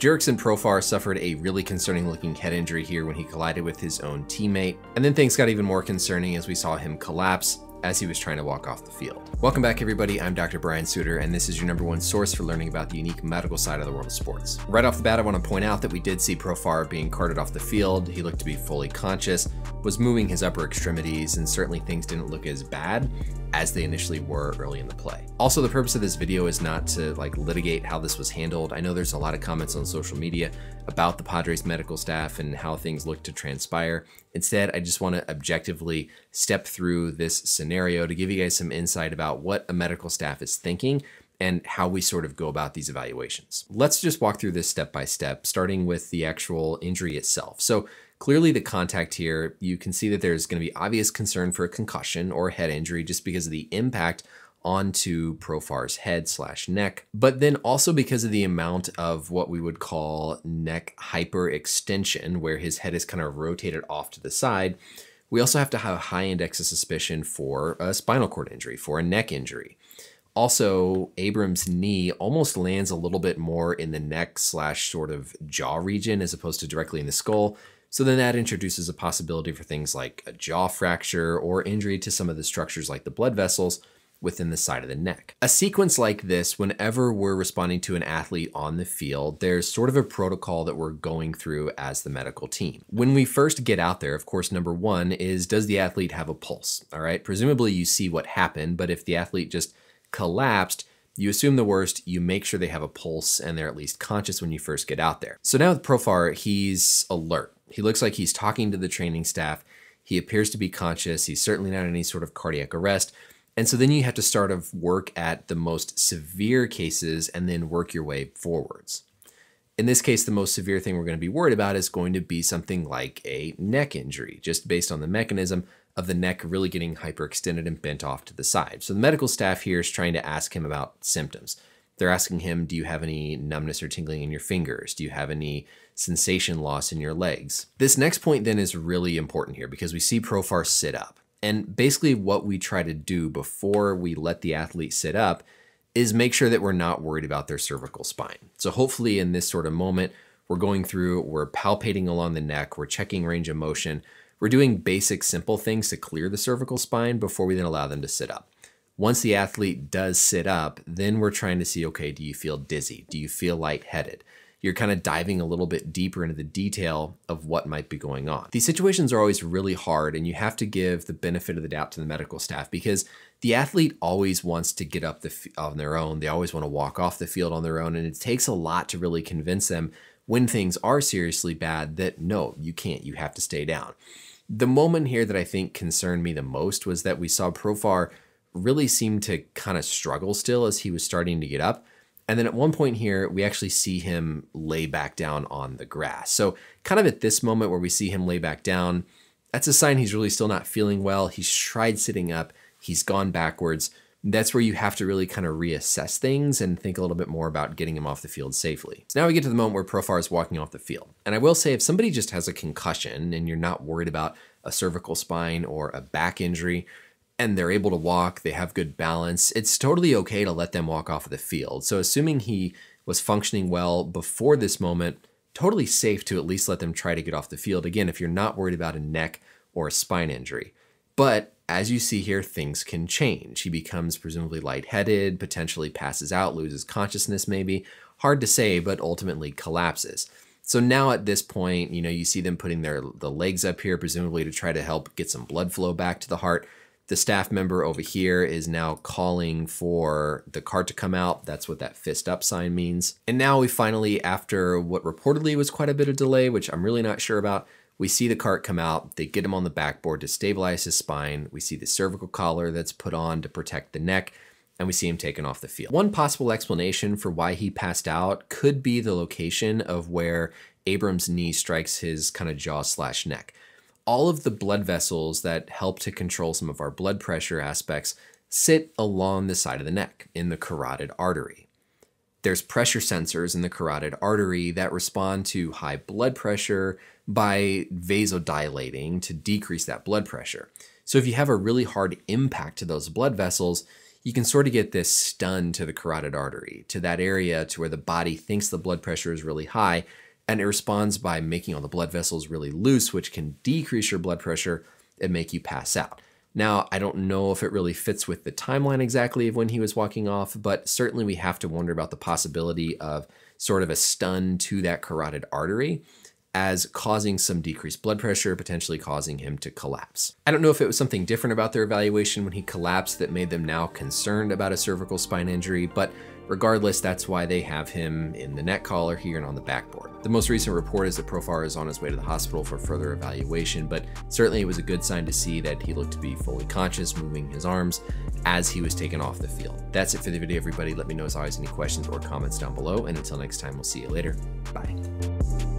Jurickson Profar suffered a really concerning looking head injury here when he collided with his own teammate, and then things got even more concerning as we saw him collapse as he was trying to walk off the field. Welcome back everybody, I'm Dr. Brian Sutterer, and this is your number one source for learning about the unique medical side of the world of sports. Right off the bat, I want to point out that we did see Profar being carted off the field. He looked to be fully conscious, was moving his upper extremities, and certainly things didn't look as bad as they initially were early in the play. Also, the purpose of this video is not to like litigate how this was handled. I know there's a lot of comments on social media about the Padres medical staff and how things look to transpire. Instead, I just want to objectively step through this scenario to give you guys some insight about what a medical staff is thinking and how we sort of go about these evaluations. Let's just walk through this step by step, starting with the actual injury itself. So Clearly the contact here, you can see that there's going to be obvious concern for a concussion or head injury just because of the impact onto Profar's head slash neck, but then also because of the amount of what we would call neck hyperextension, where his head is kind of rotated off to the side, we also have to have a high index of suspicion for a spinal cord injury, for a neck injury. Also, Abrams' knee almost lands a little bit more in the neck slash sort of jaw region as opposed to directly in the skull, so then that introduces a possibility for things like a jaw fracture or injury to some of the structures like the blood vessels within the side of the neck. A sequence like this, whenever we're responding to an athlete on the field, there's sort of a protocol that we're going through as the medical team. When we first get out there, of course, number one is does the athlete have a pulse? All right, presumably you see what happened, but if the athlete just collapsed, you assume the worst, you make sure they have a pulse and they're at least conscious when you first get out there. So now with Profar, he's alert. He looks like he's talking to the training staff. He appears to be conscious. He's certainly not in any sort of cardiac arrest. And so then you have to start of work at the most severe cases and then work your way forwards. In this case, the most severe thing we're going to be worried about is going to be something like a neck injury, just based on the mechanism of the neck really getting hyperextended and bent off to the side. So the medical staff here is trying to ask him about symptoms. They're asking him, do you have any numbness or tingling in your fingers? Do you have any sensation loss in your legs? This next point then is really important here because we see Profar sit up. And basically what we try to do before we let the athlete sit up is make sure that we're not worried about their cervical spine. So hopefully in this sort of moment, we're going through, we're palpating along the neck, we're checking range of motion, we're doing basic simple things to clear the cervical spine before we then allow them to sit up. Once the athlete does sit up, then we're trying to see, okay, do you feel dizzy? Do you feel lightheaded? You're kind of diving a little bit deeper into the detail of what might be going on. These situations are always really hard and you have to give the benefit of the doubt to the medical staff because the athlete always wants to get up the on their own. They always want to walk off the field on their own and it takes a lot to really convince them when things are seriously bad that no, you can't, you have to stay down. The moment here that I think concerned me the most was that we saw Profar really seem to kind of struggle still as he was starting to get up. And then at one point here, we actually see him lay back down on the grass. So kind of at this moment where we see him lay back down, that's a sign he's really still not feeling well. He's tried sitting up, he's gone backwards. That's where you have to really kind of reassess things and think a little bit more about getting him off the field safely. So now we get to the moment where Profar is walking off the field. And I will say if somebody just has a concussion and you're not worried about a cervical spine or a back injury, and they're able to walk, they have good balance, it's totally okay to let them walk off of the field. So, assuming he was functioning well before this moment, totally safe to at least let them try to get off the field. Again, if you're not worried about a neck or a spine injury. But as you see here, things can change. He becomes presumably lightheaded, potentially passes out, loses consciousness, maybe. Hard to say, but ultimately collapses. So now at this point, you know, you see them putting their the legs up here, presumably to try to help get some blood flow back to the heart the staff member over here is now calling for the cart to come out. That's what that fist up sign means. And now we finally, after what reportedly was quite a bit of delay, which I'm really not sure about, we see the cart come out. They get him on the backboard to stabilize his spine. We see the cervical collar that's put on to protect the neck and we see him taken off the field. One possible explanation for why he passed out could be the location of where Abrams' knee strikes his kind of jaw slash neck all of the blood vessels that help to control some of our blood pressure aspects sit along the side of the neck in the carotid artery. There's pressure sensors in the carotid artery that respond to high blood pressure by vasodilating to decrease that blood pressure. So if you have a really hard impact to those blood vessels, you can sort of get this stun to the carotid artery, to that area to where the body thinks the blood pressure is really high, and it responds by making all the blood vessels really loose, which can decrease your blood pressure and make you pass out. Now, I don't know if it really fits with the timeline exactly of when he was walking off, but certainly we have to wonder about the possibility of sort of a stun to that carotid artery as causing some decreased blood pressure, potentially causing him to collapse. I don't know if it was something different about their evaluation when he collapsed that made them now concerned about a cervical spine injury, but regardless, that's why they have him in the neck collar here and on the backboard. The most recent report is that Profar is on his way to the hospital for further evaluation, but certainly it was a good sign to see that he looked to be fully conscious, moving his arms as he was taken off the field. That's it for the video, everybody. Let me know as always any questions or comments down below, and until next time, we'll see you later. Bye.